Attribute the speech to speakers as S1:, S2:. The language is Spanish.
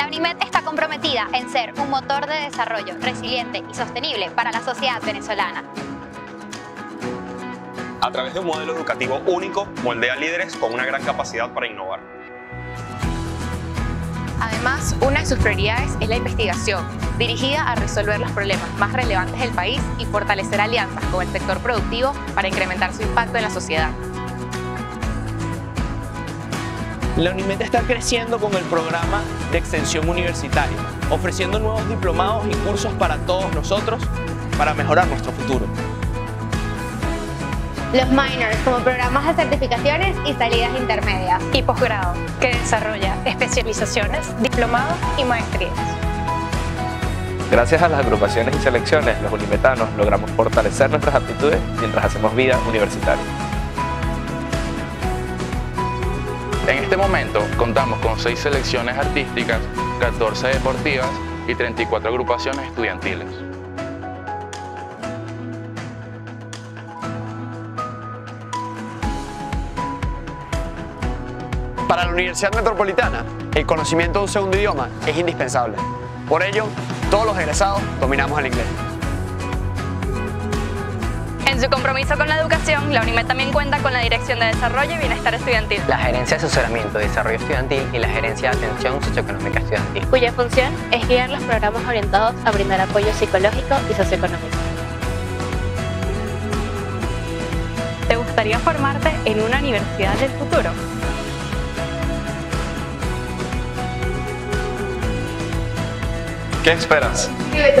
S1: La UNIMED está comprometida en ser un motor de desarrollo resiliente y sostenible para la sociedad venezolana.
S2: A través de un modelo educativo único, moldea líderes con una gran capacidad para innovar.
S3: Además, una de sus prioridades es la investigación, dirigida a resolver los problemas más relevantes del país y fortalecer alianzas con el sector productivo para incrementar su impacto en la sociedad.
S4: La UNIMED está creciendo con el programa de extensión universitaria, ofreciendo nuevos diplomados y cursos para todos nosotros para mejorar nuestro futuro.
S1: Los minors como programas de certificaciones y salidas intermedias.
S3: Y posgrado, que desarrolla especializaciones, diplomados y maestrías.
S5: Gracias a las agrupaciones y selecciones, los unimetanos logramos fortalecer nuestras aptitudes mientras hacemos vida universitaria.
S6: En este momento contamos con 6 selecciones artísticas, 14 deportivas y 34 agrupaciones estudiantiles.
S7: Para la Universidad Metropolitana, el conocimiento de un segundo idioma es indispensable. Por ello, todos los egresados dominamos el inglés.
S3: En su compromiso con la educación, la UNIMED también cuenta con la Dirección de Desarrollo y Bienestar Estudiantil,
S8: la Gerencia de Asesoramiento de Desarrollo Estudiantil y la Gerencia de Atención Socioeconómica Estudiantil,
S9: cuya función es guiar los programas orientados a brindar apoyo psicológico y socioeconómico.
S3: ¿Te gustaría formarte en una universidad del futuro?
S5: ¿Qué esperas?
S9: Vive